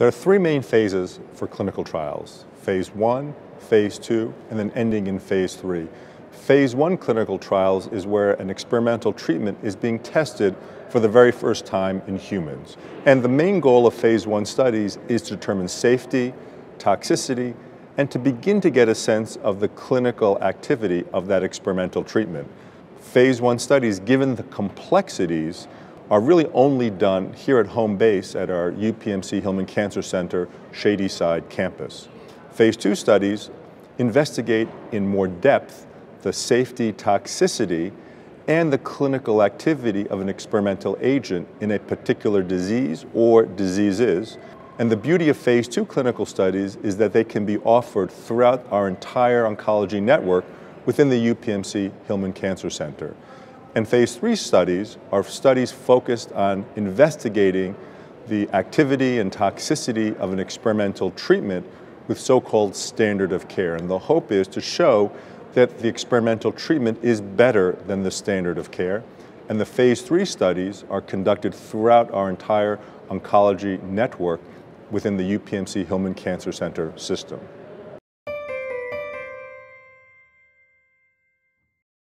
There are three main phases for clinical trials phase one, phase two, and then ending in phase three. Phase one clinical trials is where an experimental treatment is being tested for the very first time in humans. And the main goal of phase one studies is to determine safety, toxicity, and to begin to get a sense of the clinical activity of that experimental treatment. Phase one studies, given the complexities, are really only done here at home base at our UPMC Hillman Cancer Center Shadyside campus. Phase two studies investigate in more depth the safety, toxicity, and the clinical activity of an experimental agent in a particular disease or diseases. And the beauty of phase two clinical studies is that they can be offered throughout our entire oncology network within the UPMC Hillman Cancer Center. And phase three studies are studies focused on investigating the activity and toxicity of an experimental treatment with so-called standard of care. And the hope is to show that the experimental treatment is better than the standard of care. And the phase three studies are conducted throughout our entire oncology network within the UPMC Hillman Cancer Center system.